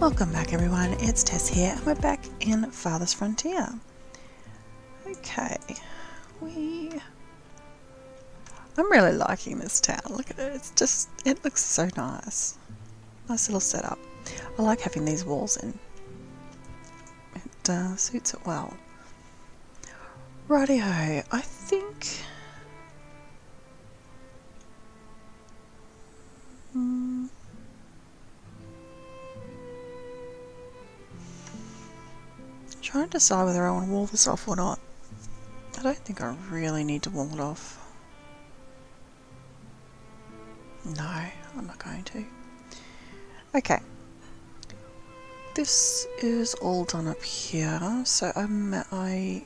Welcome back everyone, it's Tess here and we're back in Farthest Frontier. Okay, we... I'm really liking this town, look at it, it's just, it looks so nice. Nice little setup. I like having these walls in. It uh, suits it well. Rightio, I think... trying to decide whether I want to wall this off or not. I don't think I really need to wall it off. No, I'm not going to. Okay. This is all done up here, so I'm, I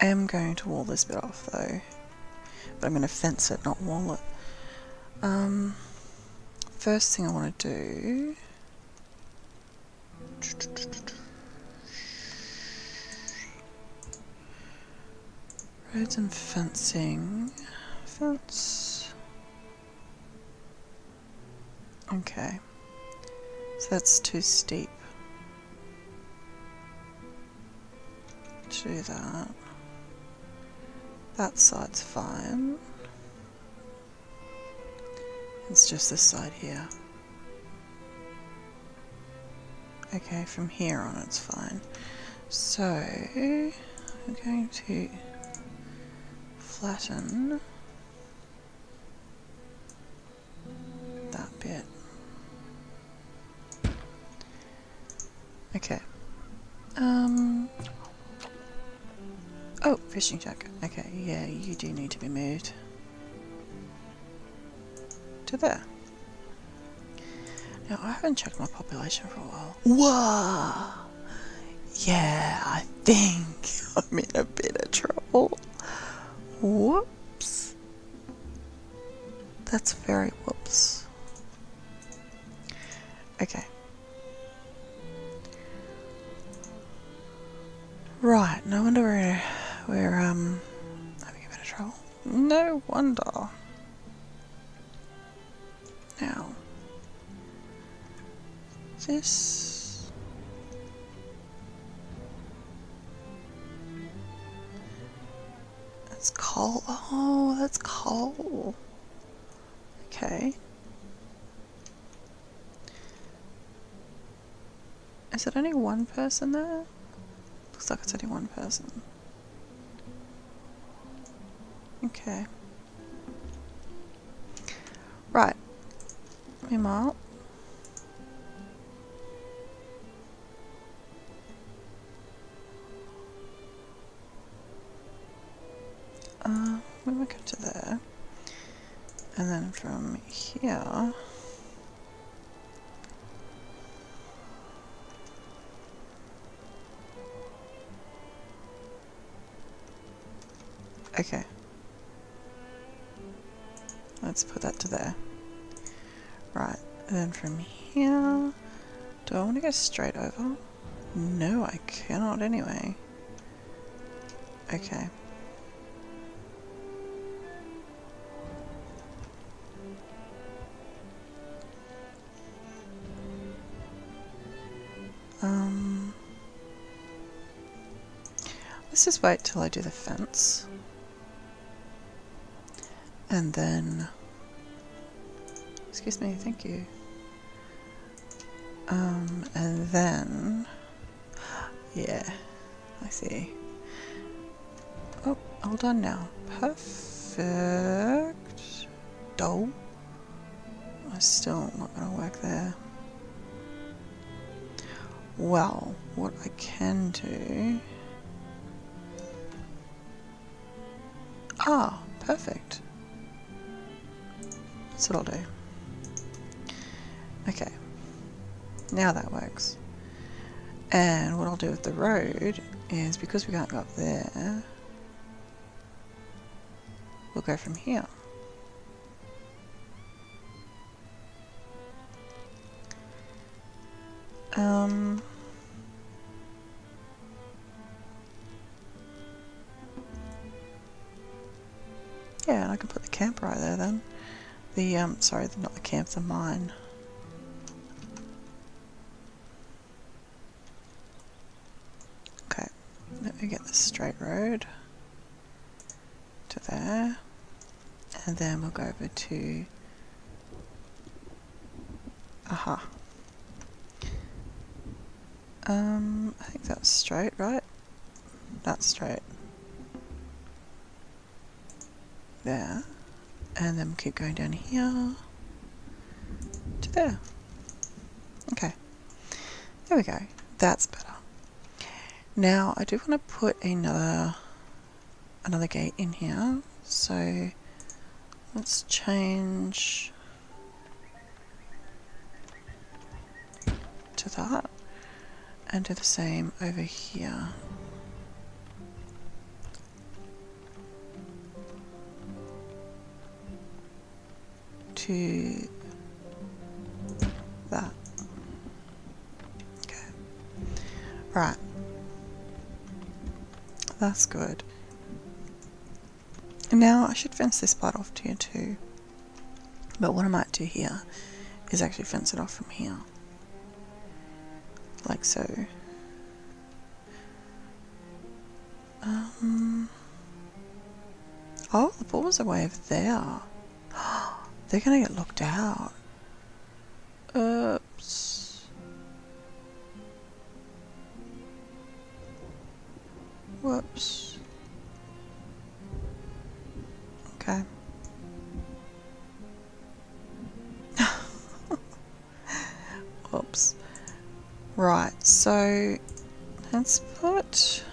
am going to wall this bit off though. But I'm going to fence it, not wall it. Um, first thing I want to do... Roads and fencing. Fence. Okay. So that's too steep. Do that. That side's fine. It's just this side here. Okay, from here on it's fine. So, I'm going to flatten that bit. Okay. Um. Oh, fishing shack. Okay, yeah, you do need to be moved to there. Now, I haven't checked my population for a while. Whoa! Yeah, I think I'm in a bit of trouble. That's very whoops. Okay. Right, no wonder we're, we're um, having a bit of trouble. No wonder. Now, this That's coal. Oh, that's coal. Okay. Is it only one person there? Looks like it's only one person. Okay. Right. Meanwhile, And then from here... Okay. Let's put that to there. Right, and then from here... Do I want to go straight over? No, I cannot anyway. Okay. Um, let's just wait till I do the fence. And then, excuse me, thank you. Um, and then, yeah, I see. Oh, all done now. Perfect. Dough. I still not gonna work there. Well, what I can do... Ah, perfect. That's what I'll do. Okay. Now that works. And what I'll do with the road is, because we can't go up there, we'll go from here. Um, Yeah, and I can put the camp right there then. The, um, sorry, not the camp, the mine. Okay, let me get this straight road to there. And then we'll go over to... Aha. Um, I think that's straight, right? That's straight. There. And then keep going down here to there. Okay. There we go. That's better. Now I do want to put another another gate in here. So let's change to that and do the same over here. To that. Okay. Right. That's good. And now I should fence this part off here too. But what I might do here is actually fence it off from here. Like so. Um, oh, the boars are way over there. They're gonna get locked out. Oops. Whoops. Okay. Whoops. Right, so let's put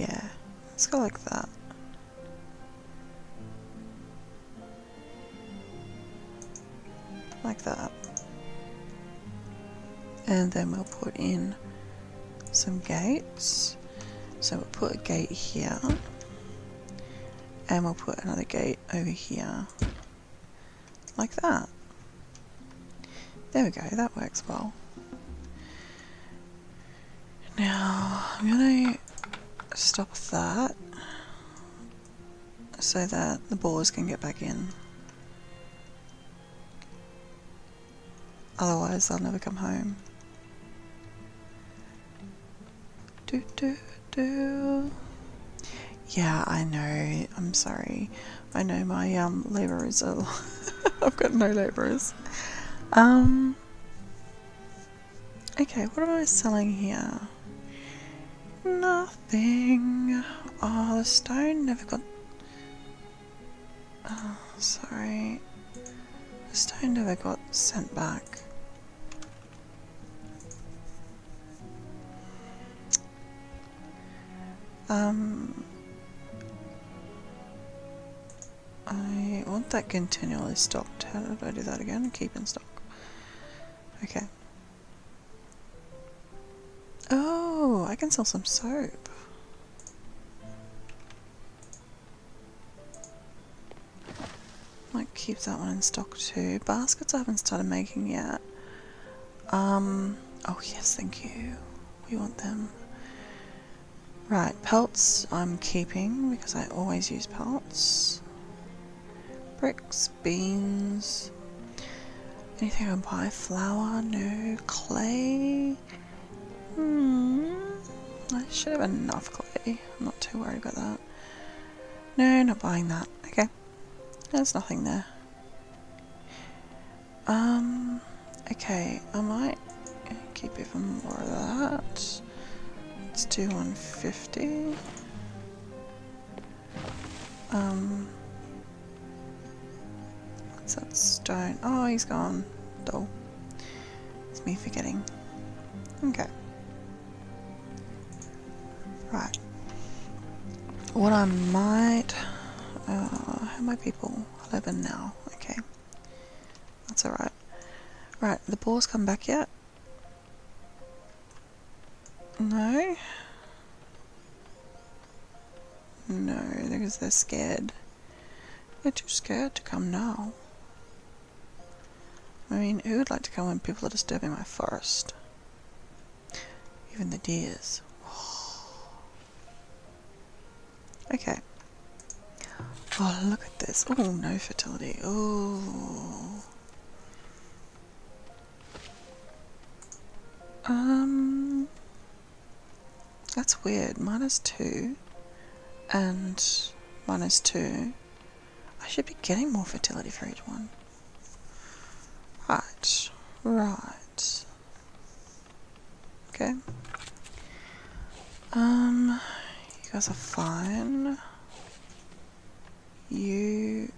Yeah, let's go like that. Like that. And then we'll put in some gates. So we'll put a gate here. And we'll put another gate over here. Like that. There we go, that works well. Now, I'm to stop that so that the boars can get back in. Otherwise, they'll never come home. Do do do. Yeah, I know. I'm sorry. I know my um labourers are. I've got no labourers. Um. Okay, what am I selling here? Nothing. Oh, the stone never got. Oh, sorry. The stone never got sent back. Um, I want that continually stocked. How did I do that again? Keep in stock. Okay. I can sell some soap. Might keep that one in stock too. Baskets I haven't started making yet. Um, oh yes, thank you. We want them. Right, pelts I'm keeping because I always use pelts. Bricks, beans. Anything I can buy? Flour? No. Clay? Hmm. I should have enough clay. I'm not too worried about that. No, not buying that. Okay. There's nothing there. Um, okay, I might keep even more of that. Let's do 150. Um, what's that stone? Oh, he's gone. Dull. It's me forgetting. Okay. Right. What I might... Uh, how many people? 11 now. Okay. That's alright. Right, the boars come back yet? No? No, because they're scared. They're too scared to come now. I mean, who would like to come when people are disturbing my forest? Even the deers. Okay. Oh, look at this. Oh, no fertility. Oh. Um, that's weird. Minus two and minus two. I should be getting more fertility for each one. Right, right. Okay. Um, you guys are fine. You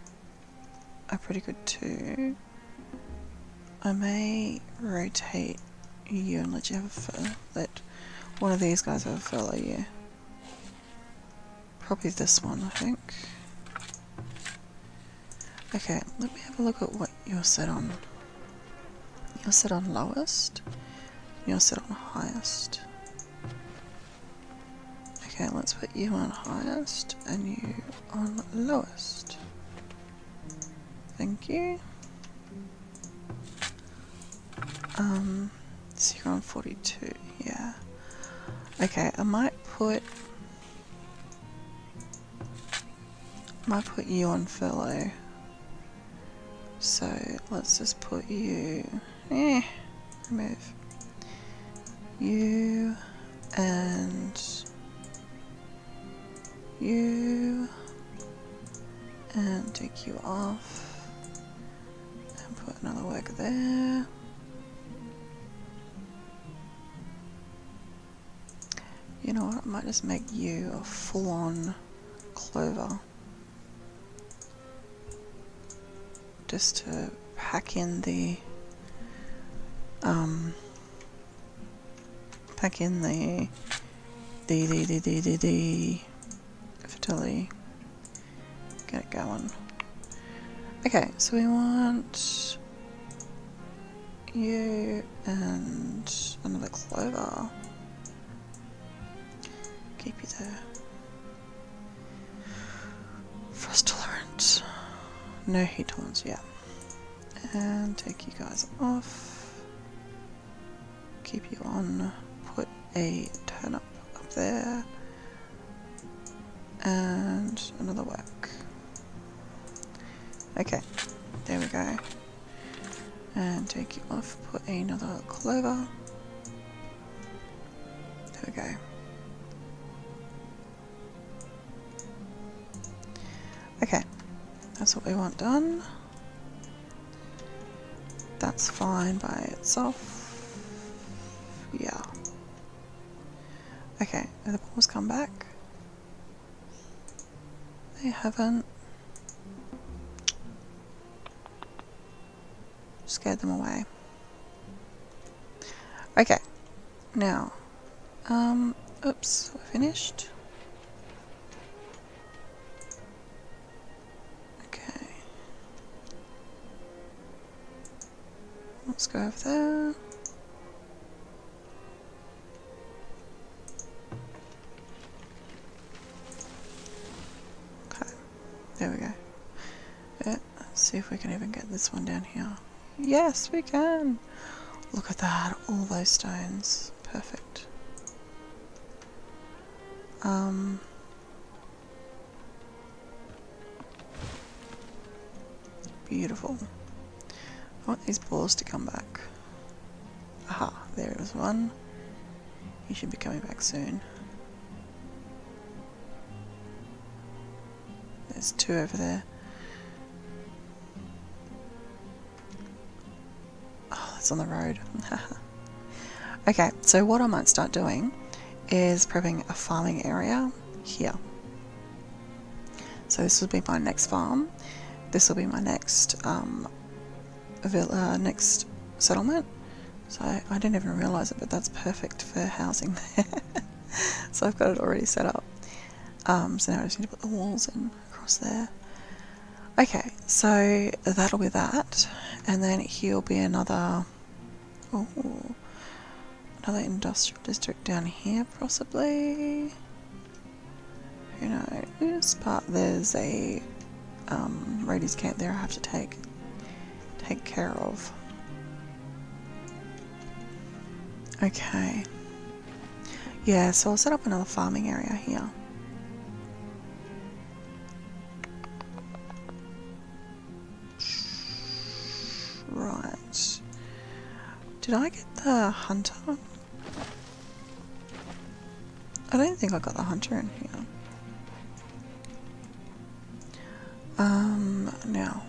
are pretty good too. I may rotate you and let you have a fur. Let one of these guys have a fellow you. Probably this one, I think. Okay, let me have a look at what you're set on. You're set on lowest. You're set on highest. Okay, let's put you on highest and you on lowest. Thank you. Um, so you're on 42, yeah. Okay, I might put... might put you on furlough. So let's just put you... Eh, remove. You and you and take you off and put another worker there. You know what, I might just make you a full-on clover. Just to pack in the um pack in the the the the the the, the fertility. Get it going. Okay, so we want you and another clover. Keep you there. Frost tolerance. No heat tolerance, yeah. And take you guys off. Keep you on. Put a turnip up there. And another work. Okay, there we go. And take you off, put another clover. There we go. Okay, that's what we want done. That's fine by itself. Yeah. Okay, the boars come back? They haven't. Scared them away. Okay, now, um, oops, we're finished. Okay. Let's go over there. There we go. Yeah, let's see if we can even get this one down here. Yes, we can! Look at that, all those stones. Perfect. Um... Beautiful. I want these boars to come back. Aha, there is one. He should be coming back soon. There's two over there. Oh, that's on the road. okay, so what I might start doing is prepping a farming area here. So this will be my next farm. This will be my next um, villa, next settlement. So I, I didn't even realise it, but that's perfect for housing there. so I've got it already set up. Um, so now I just need to put the walls in there. Okay, so that'll be that, and then here'll be another, another industrial district down here possibly. Who knows? But there's a um, camp there I have to take take care of. Okay. Yeah, so I'll set up another farming area here. Did I get the hunter I don't think I got the hunter in here. Um, now.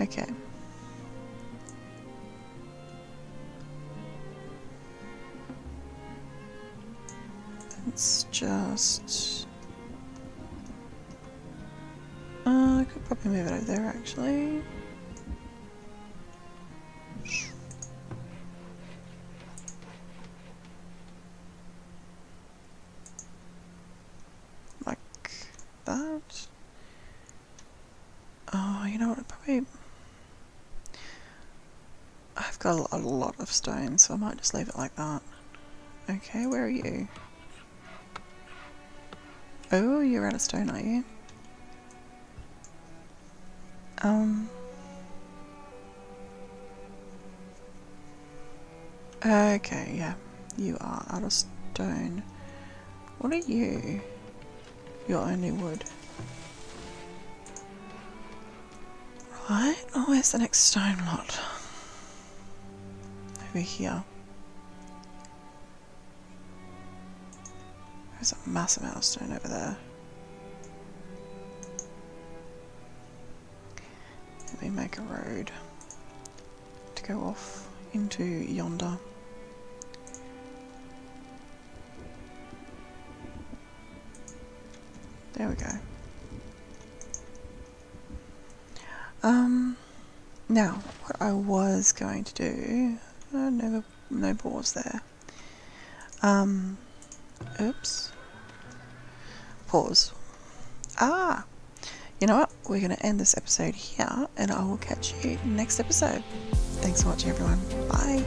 Okay. It's just... Uh, I could probably move it over there actually. That. Oh, you know what, probably... I've got a lot of stone, so I might just leave it like that. Okay, where are you? Oh, you're out of stone, are you? Um. Okay, yeah. You are out of stone. What are you? You're only wood. Right, oh, where's the next stone lot? Over here. There's a massive amount of stone over there. Let me make a road to go off into yonder. There we go. Um, now, what I was going to do, uh, no, no pause there. Um, Oops. Pause. Ah! You know what? We're going to end this episode here, and I will catch you next episode. Thanks for watching, everyone. Bye.